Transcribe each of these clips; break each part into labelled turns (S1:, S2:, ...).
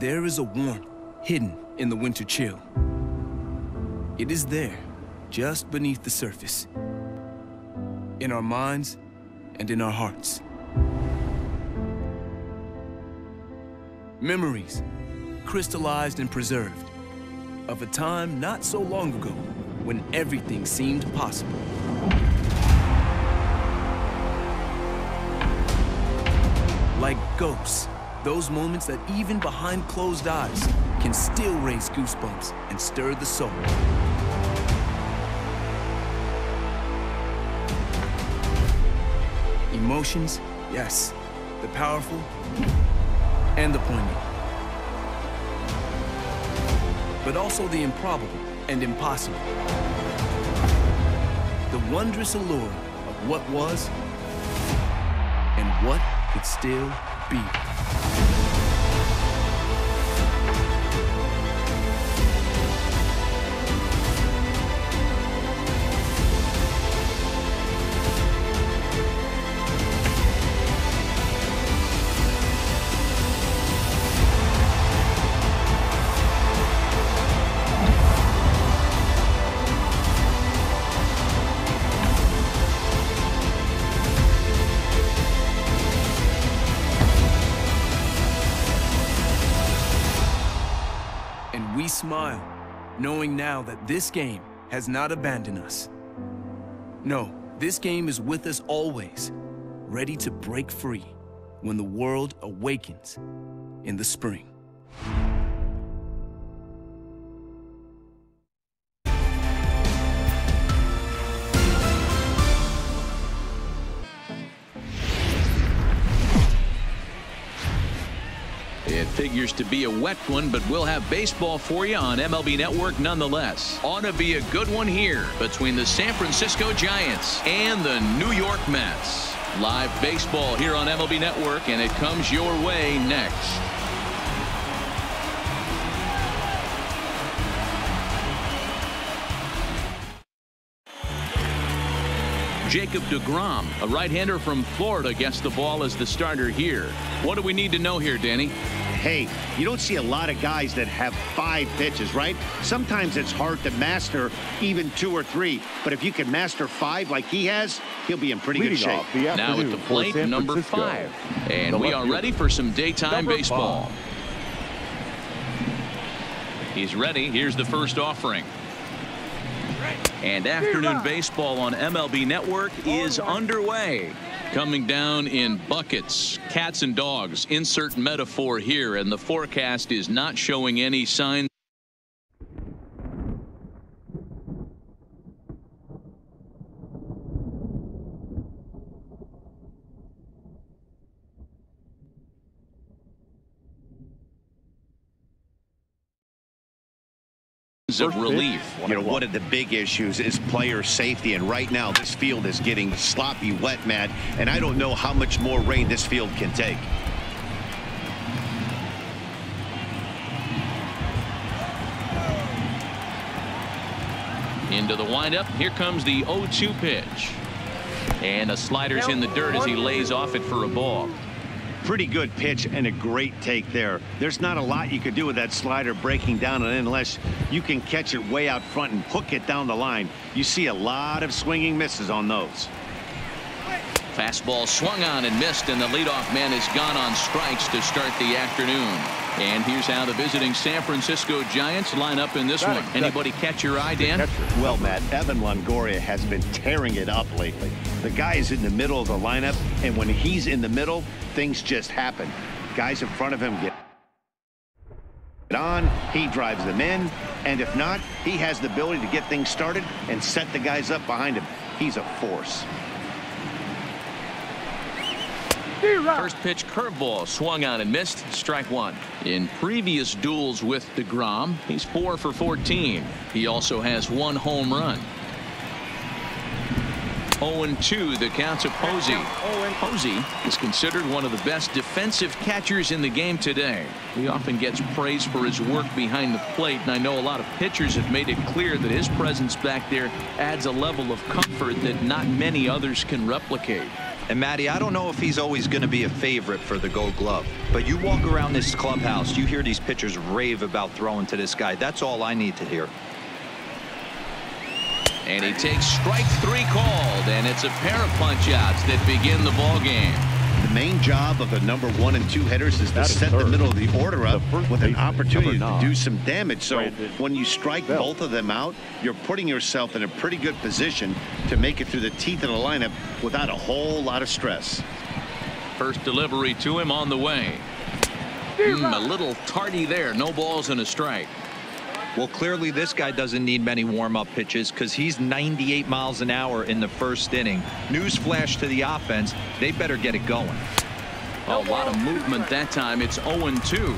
S1: there is a warmth hidden in the winter chill. It is there, just beneath the surface. In our minds and in our hearts. Memories, crystallized and preserved, of a time not so long ago when everything seemed possible. Like ghosts, those moments that even behind closed eyes can still raise goosebumps and stir the soul. Emotions, yes, the powerful and the poignant. But also the improbable and impossible. The wondrous allure of what was and what could still be. Smile, knowing now that this game has not abandoned us. No, this game is with us always, ready to break free when the world awakens in the spring.
S2: Figures to be a wet one, but we'll have baseball for you on MLB Network nonetheless. Ought to be a good one here between the San Francisco Giants and the New York Mets. Live baseball here on MLB Network, and it comes your way next. Jacob DeGrom, a right-hander from Florida, gets the ball as the starter here. What do we need to know here, Danny?
S3: Hey, you don't see a lot of guys that have five pitches, right? Sometimes it's hard to master even two or three. But if you can master five like he has, he'll be in pretty
S4: Leading
S3: good shape.
S4: the
S2: Now at the
S4: for
S2: plate, number
S4: Francisco,
S2: five. And
S4: the
S2: we are ready for some daytime
S4: number
S2: baseball.
S4: five.
S2: He's ready. Here's the first offering. And afternoon baseball on MLB Network is underway. Coming down in buckets, cats and dogs. Insert metaphor here, and the forecast is not showing any signs. Of
S4: First
S2: relief.
S3: You know, one of the big issues is player safety. And right now, this field is getting sloppy wet, Matt. And I don't know how much more rain this field can take.
S2: Into the windup. Here comes the 0-2 pitch. And a slider's in the dirt as he lays off it for a ball.
S3: Pretty good pitch and a great take there. There's not a lot you could do with that slider breaking down and unless you can catch it way out front and hook it down the line. You see a lot of swinging misses on those.
S2: Fastball swung on and missed, and the leadoff man has gone on strikes to start the afternoon. And here's how the visiting San Francisco Giants line up in this one. Anybody catch your eye, Dan?
S3: Well, Matt, Evan Longoria has been tearing it up lately. The guy is in the middle of the lineup, and when he's in the middle, things just happen. Guys in front of him get on, he drives them in, and if not, he has the ability to get things started and set the guys up behind him. He's a force.
S2: First pitch curveball swung on and missed. Strike one. In previous duels with DeGrom, he's four for 14. He also has one home run. 0-2 the count to Posey. Posey is considered one of the best defensive catchers in the game today. He often gets praise for his work behind the plate and I know a lot of pitchers have made it clear that his presence back there adds a level of comfort that not many others can replicate.
S4: And Matty, I don't know if he's always going to be a favorite for the Gold Glove, but you walk around this clubhouse, you hear these pitchers rave about throwing to this guy. That's all I need to hear.
S2: And he takes strike three called, and it's a pair of punch-outs that begin the ball game.
S3: The main job of the number one and two hitters is to
S5: That is
S3: set the middle of the order up
S5: The
S3: with an opportunity to do some damage. So
S5: Brandon
S3: when you strike
S5: Belt.
S3: both of them out, you're putting yourself in a pretty good position to make it through the teeth of the lineup without a whole lot of stress.
S2: First delivery to him on the way. Mm, a little tardy there. No balls and a strike.
S4: Well, clearly this guy doesn't need many warm-up pitches because he's 98 miles an hour in the first inning. Newsflash to the offense, they better get it going.
S2: A lot of movement that time. It's 0-2.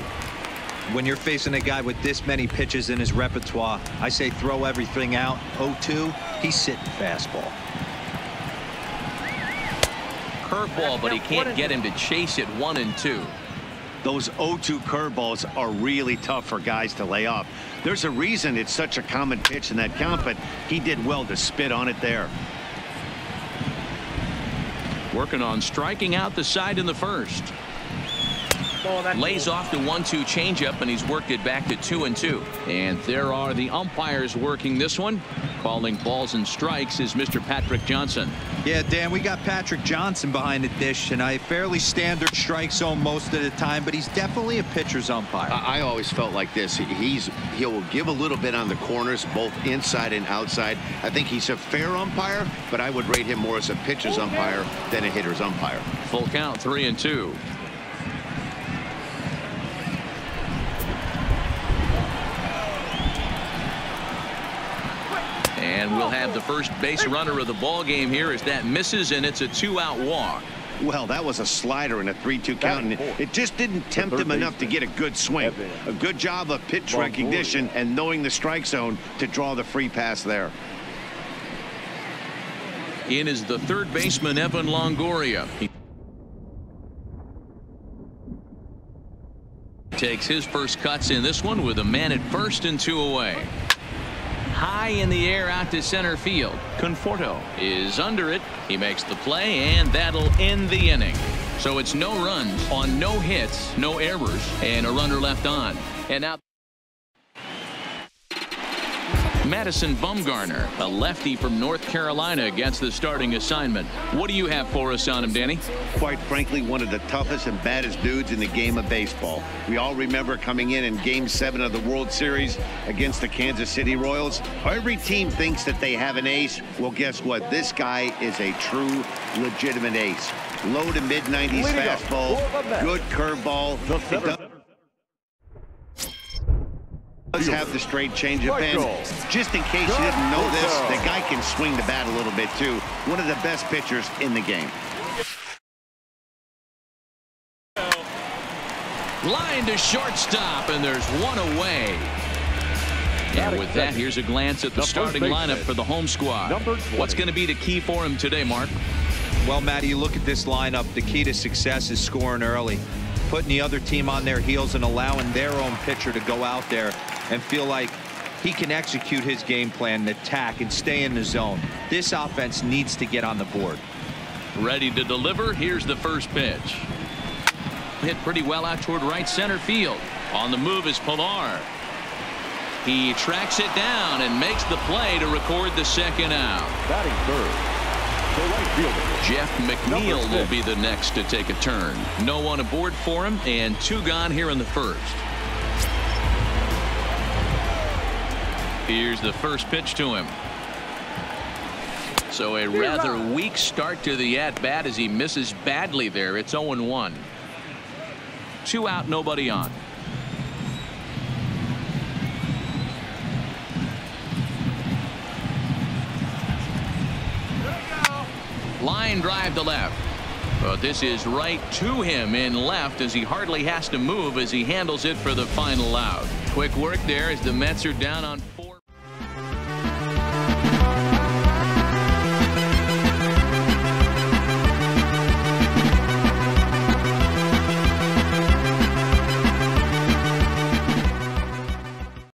S4: When you're facing a guy with this many pitches in his repertoire, I say throw everything out. 0-2, he's sitting fastball.
S2: Curveball, but he can't get him to chase it 1 and 2.
S3: Those 0-2 curveballs are really tough for guys to lay off. There's a reason it's such a common pitch in that count, but he did well to spit on it there.
S2: Working on striking out the side in the first. Lays off the 1-2 changeup, and he's worked it back to 2 and 2. And there are the umpires working this one. Calling balls and strikes is Mr. Patrick Johnson.
S4: Yeah, Dan, we got Patrick Johnson behind the dish, and I fairly standard strike zone most of the time, but he's definitely a pitcher's umpire.
S3: I I always felt like this. He's he'll give a little bit on the corners, both inside and outside. I think he's a fair umpire, but I would rate him more as a pitcher's umpire than a hitter's umpire.
S2: Full count, 3 and 2. And we'll have the first base runner of the ball game here as that misses, and it's a two-out walk.
S3: Well, that was a slider in a 3-2 count, and it- it just didn't tempt
S5: third
S3: him enough to get a good swing. A good job of pitch recognition and knowing the strike zone to draw the free pass there.
S2: In is the third baseman, Evan Longoria. He takes his first cuts in this one with a man at first and two away. High in the air out to center field. Conforto is under it. He makes the play, and that'll end the inning. So it's no runs on no hits, no errors, and a runner left on. And now. Madison Bumgarner, a lefty from North Carolina, gets the starting assignment. What do you have for us on him, Danny?
S3: Quite frankly, one of the toughest and baddest dudes in the game of baseball. We all remember coming in in Game 7 of the World Series against the Kansas City Royals. Every team thinks that they have an ace. Well, guess what? This guy is a true, legitimate ace. Low to mid-90s fastball,
S5: for the Mets,
S3: good curveball.
S5: The
S3: He
S5: center
S3: does- does have the straight changeup
S5: Strike
S3: in. Just in case you didn't know this, the guy can swing the bat a little bit too. One of the best pitchers in the game.
S2: Line to shortstop, and there's one away. And with that, here's a glance at the
S5: The
S2: starting lineup for the home squad. What's going to be the key for him today, Mark?
S4: Well, Matty, you look at this lineup. The key to success is scoring early, putting the other team on their heels and allowing their own pitcher to go out there and feel like he can execute his game plan, and attack, and stay in the zone. This offense needs to get on the board.
S2: Ready to deliver. Here's the first pitch. Hit pretty well out toward right center field. On the move is Pilar. He tracks it down and makes the play to record the second out.
S5: Batting third. The right fielder.
S2: Jeff McNeil will be the next to take a turn. No one aboard for him and two gone here in the first. Here's the first pitch to him. So a rather weak start to the at bat as he misses badly there. It's 0 1. Two out, nobody on. Line drive to left. But this is right to him in left as he hardly has to move as he handles it for the final out. Quick work there as the Mets are down on four.